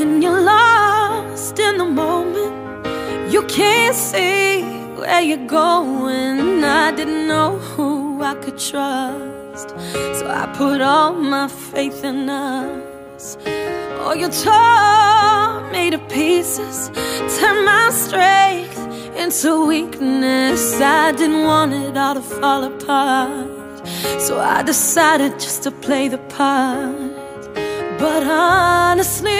in the moment. You can't see where you're going. I didn't know who I could trust. So I put all my faith in us. Oh, you tore me to pieces, turned my strength into weakness. I didn't want it all to fall apart. So I decided just to play the part. But honestly,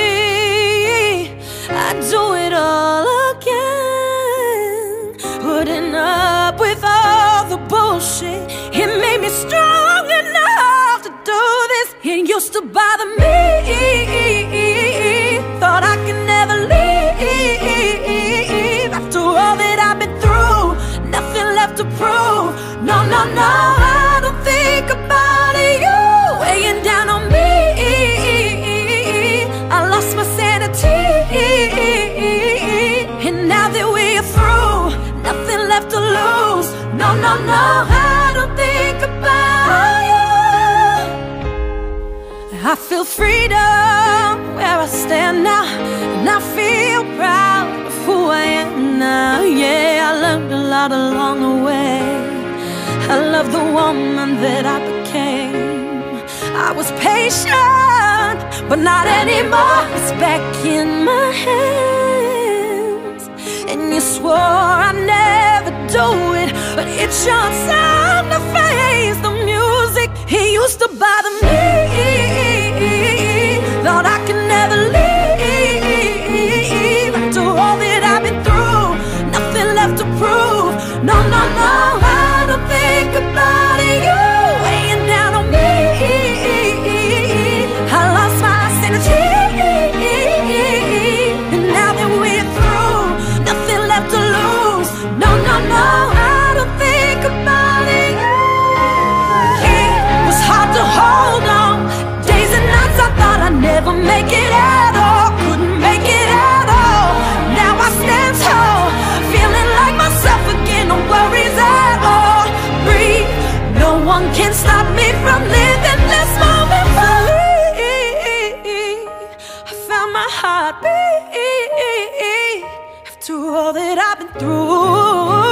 Up with all the bullshit, it made me strong enough to do this. It used to bother me. Thought I could never leave. After all that I've been through, nothing left to prove. No, no, no, No, no, no, I don't think about you. I feel freedom where I stand now, and I feel proud of who I am now. Yeah, I learned a lot along the way. I love the woman that I became. I was patient, but not anymore. It's back in my hands. But it's my heartbeat after all that I've been through.